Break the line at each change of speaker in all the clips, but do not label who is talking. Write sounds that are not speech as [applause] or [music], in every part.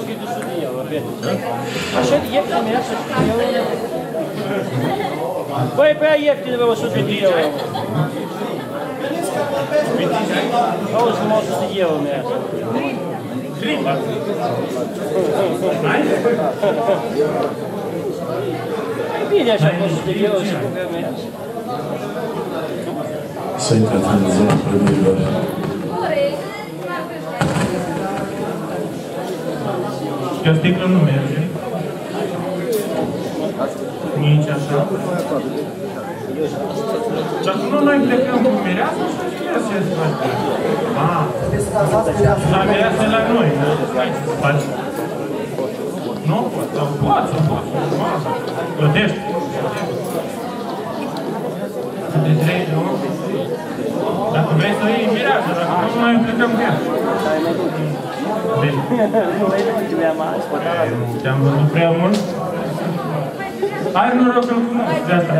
Hoş gidiyorsun diye oraya. Aşağı yepyeni mi yapsın? Păi pe aia ieftină vă 100 de euro. Auzi, mă 100 de euro mi-a. Prima. Bine așa cu 100 de euro și cu
Să intrați în zona primilor.
Și o sticlă nu merge. Nici așa. Și acum noi plecăm cu mireasa și știți ce se face. Ah, la mireasa e la noi, nu? Faci. Nu? Sau poți, poți. Plătești. De trei, nu? Dacă vrei să iei mireasa, dacă nu, noi plecăm cu ea. Bine.
Nu mai e ce mi-am mai
Te-am văzut prea mult? Ai noroc că-l cunosc, de asta.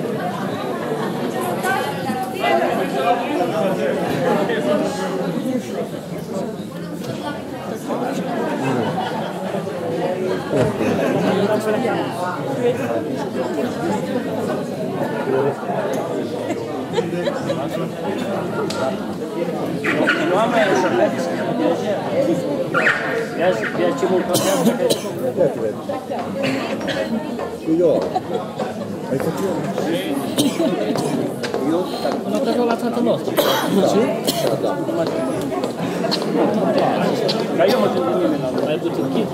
[laughs]
Doamne, să mergeți cu Ia ce mult Cu eu. Ai făcut? Eu? Nu cred că la tatăl nostru. Ce? Da. Dar eu mă gândesc nimeni la nu, mai duce în chit.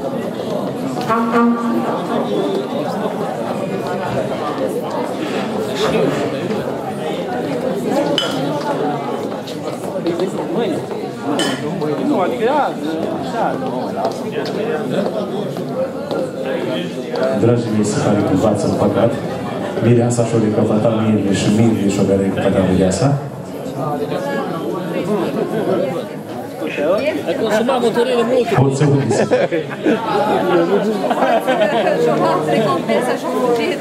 Kit. Nu, adică da, așa,
Dragii mei, să care v-ați împăcat. Mireasa și-o recăpătat Mirle și Mirle și-o recăpătat Mireasa.
Hai consumam motorile multe.
Pot să uiți.
Jogați recompensa și un fugit.